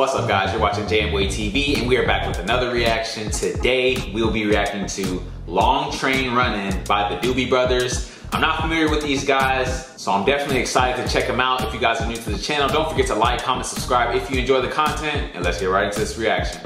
What's up guys, you're watching Jamboy TV and we are back with another reaction. Today we'll be reacting to Long Train Runnin' by the Doobie Brothers. I'm not familiar with these guys, so I'm definitely excited to check them out. If you guys are new to the channel, don't forget to like, comment, subscribe if you enjoy the content, and let's get right into this reaction.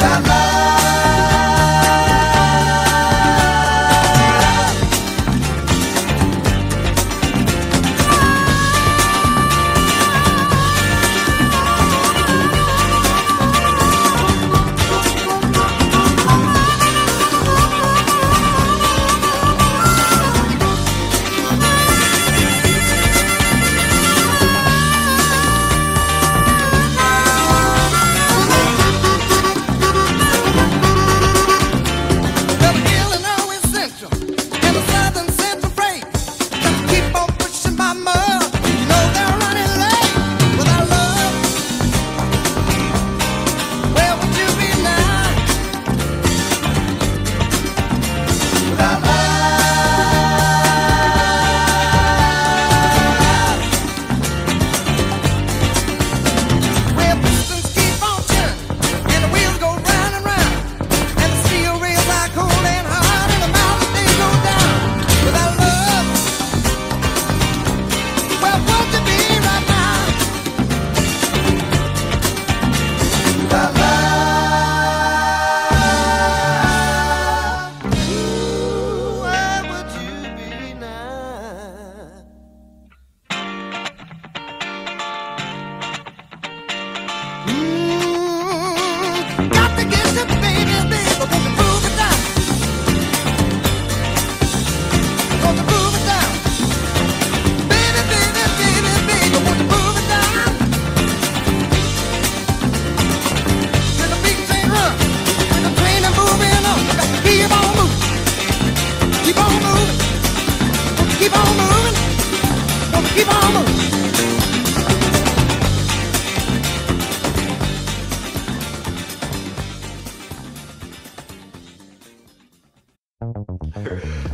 Love. la.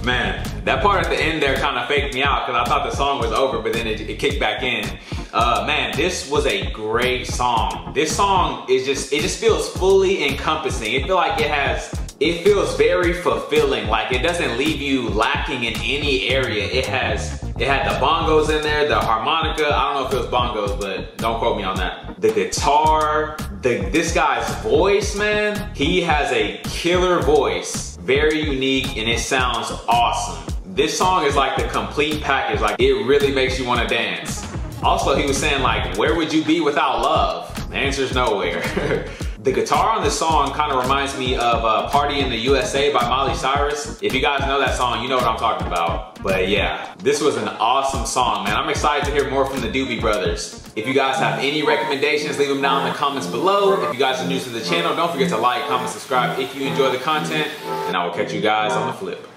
Man, that part at the end there kind of faked me out because I thought the song was over, but then it, it kicked back in. Uh, man, this was a great song. This song is just, it just feels fully encompassing. It feels like it has, it feels very fulfilling. Like it doesn't leave you lacking in any area. It has, it had the bongos in there, the harmonica. I don't know if it was bongos, but don't quote me on that. The guitar, the, this guy's voice, man, he has a killer voice very unique and it sounds awesome. This song is like the complete package. Like it really makes you want to dance. Also, he was saying like, where would you be without love? The answer's nowhere. the guitar on this song kind of reminds me of uh, Party in the USA by Miley Cyrus. If you guys know that song, you know what I'm talking about. But yeah, this was an awesome song, man. I'm excited to hear more from the Doobie Brothers. If you guys have any recommendations, leave them down in the comments below. If you guys are new to the channel, don't forget to like, comment, subscribe if you enjoy the content, and I will catch you guys on the flip.